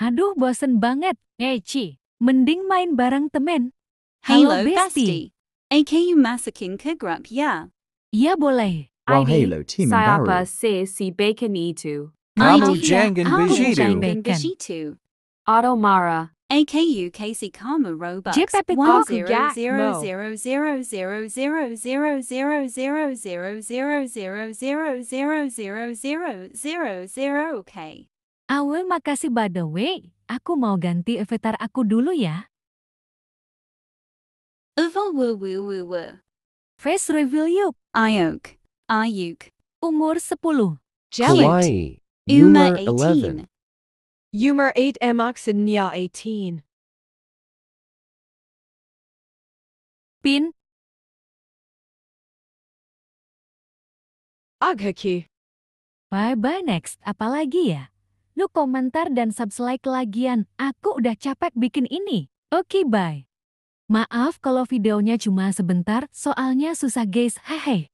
Aduh, bosen banget. Eh, Ci, mending main bareng temen. Halo, Halo, bestie. AKU masakin ke grup ya. Iya boleh. While ID, Halo team and Siapa Baru. si bacon itu. Kamu ID, jangan Kamu begitu. jangan Jangan Bacon. begitu. Automara. AKU Casey Karma Robux. Jip epic one Cock zero Jack zero Mo. zero zero zero zero zero zero zero zero zero zero zero zero zero zero zero zero K. Awe makasih by the way. Aku mau ganti avatar aku dulu ya. Uva woo woo woo woo. Face reveal yuk. Iok. Ayuk. Umur 10. Hawaii. Uma Humor 11. 18. Humor 8 Emoxin Nya 18. Pin. Aghaki. Bye-bye next. Apalagi ya? Lu komentar dan subscribe lagian. Aku udah capek bikin ini. Oke bye. Maaf kalau videonya cuma sebentar, soalnya susah guys. Hehe.